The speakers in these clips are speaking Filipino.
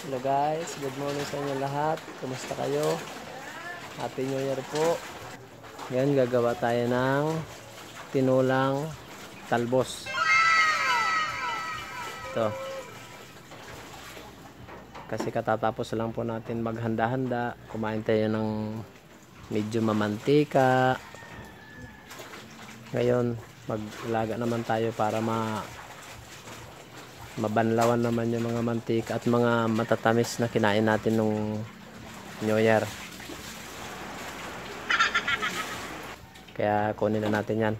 Hello guys, good morning sa inyo lahat. Kumusta kayo? Happy New Year po. Ngayon gagawa tayo ng tinulang talbos. Ito. Kasi katatapos lang po natin maghanda-handa. Kumain tayo ng medyo mamantika. Ngayon, maglaga naman tayo para ma mabanlawan naman yung mga mantika at mga matatamis na kinain natin nung New Year. Kaya kunin na natin yan.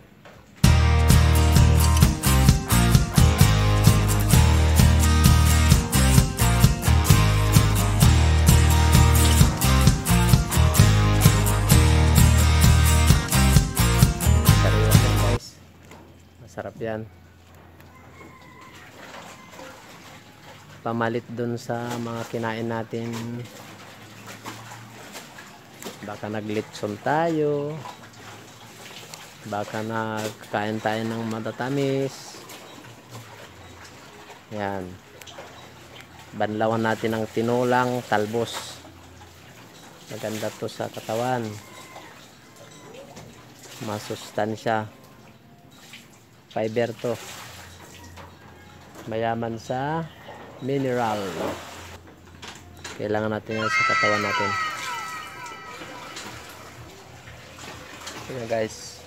Sariwa yan guys. Masarap yan. Pamalit dun sa mga kinain natin. Baka naglitson tayo. Baka nagkain tayo ng matatamis. Yan. Banlawan natin ng tinulang talbos. Maganda to sa katawan. Masustansya. Fiber to. Mayaman sa mineral. Kailangan natin yan sa katawan natin. Yan guys.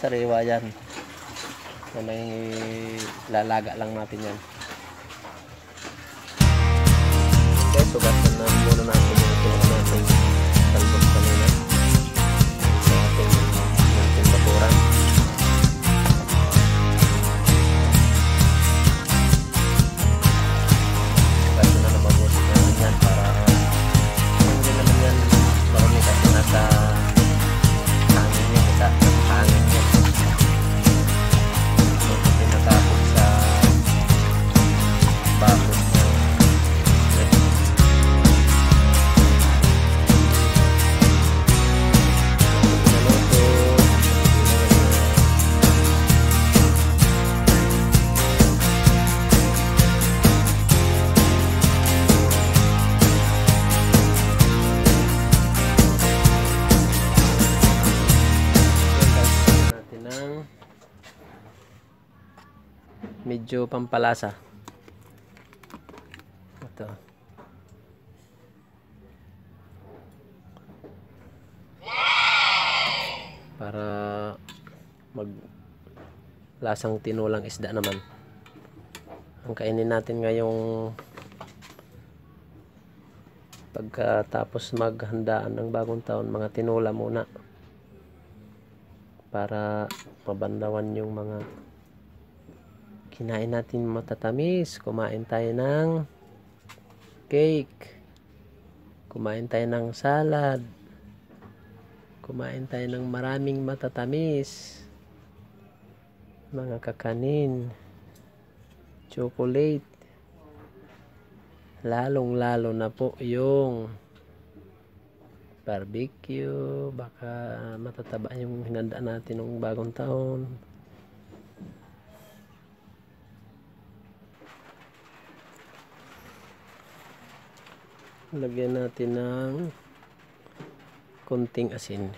Sariwa yan. Yan ay lalaga lang natin yan. Okay sugatan na muna natin. yung medyo pampalasa. Ito. Para mag lasang tinulang isda naman. Ang kainin natin ngayong pagkatapos maghandaan ng bagong taon mga tinula muna. Para mabandawan yung mga kinain natin matatamis. Kumain tayo ng cake. Kumain tayo ng salad. Kumain tayo ng maraming matatamis. Mga kakanin. Chocolate. Lalong lalo na po yung barbecue. Baka matataba yung hinanda natin ng bagong taon lagyan natin ng konting asin.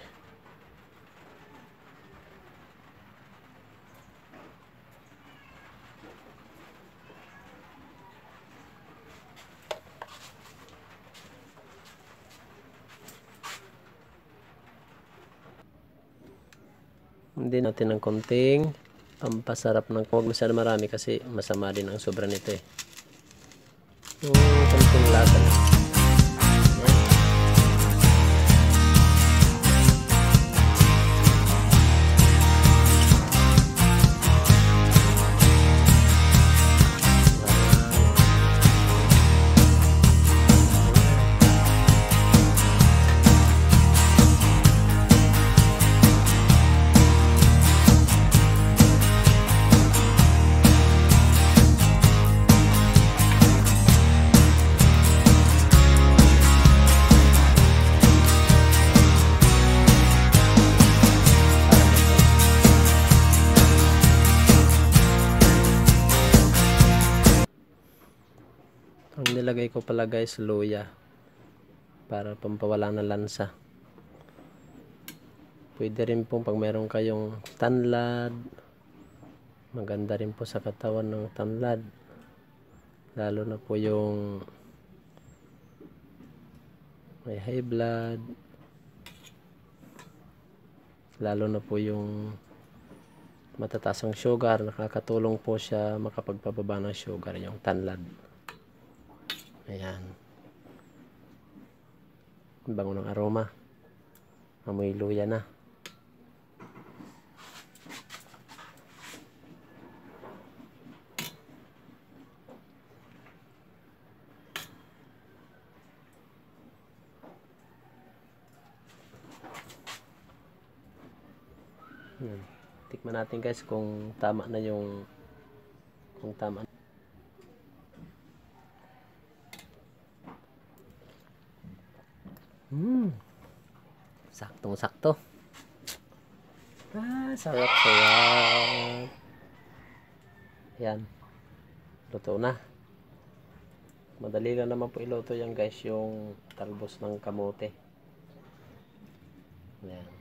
Hindi natin ng konting pampasarap ng huwag masyado marami kasi masama din ang sobra nito eh. Yung konting lasa nilagay ko pala guys luya para pampawala ng lansa. Pwede rin po pag meron kayong tanlad. Maganda rin po sa katawan ng tanlad. Lalo na po yung may high blood. Lalo na po yung matataas ang sugar. Nakakatulong po siya makapagpababa ng sugar yung tanlad ayan ang bango ng aroma amoy luya na. Tikman natin guys kung tama na yung kung tama. Hmm. Saktong sakto. Ah, sarap sarap. Yan. Luto na. Madali lang naman po iluto yan guys yung talbos ng kamote. Yan.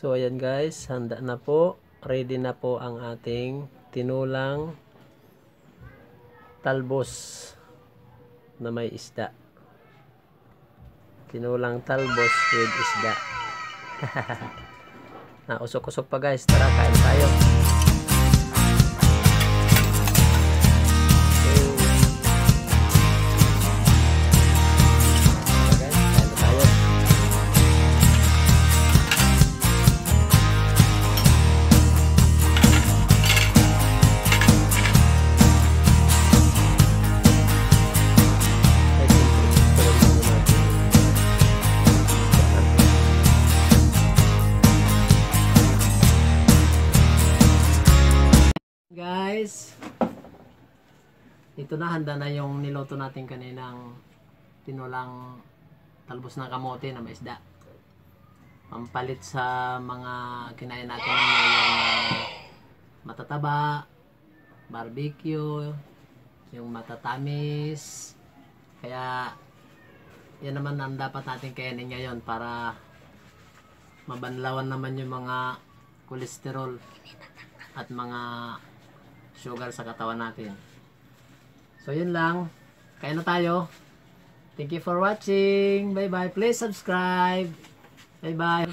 So ayan guys, handa na po. Ready na po ang ating tinulang talbos na may isda. Tinulang talbos with isda. na usok-usok pa guys. Tara, kain tayo. Ito na handa na yung niloto natin kaninang tinulang talbos ng kamote na may isda. Pampalit sa mga kinain natin ng mayor na matataba, barbecue, yung matatamis. Kaya yan naman ang dapat natin kainin ngayon para mabanlawan naman yung mga kolesterol at mga sugar sa katawan natin. So yun lang. Kain na tayo. Thank you for watching. Bye bye. Please subscribe. Bye bye.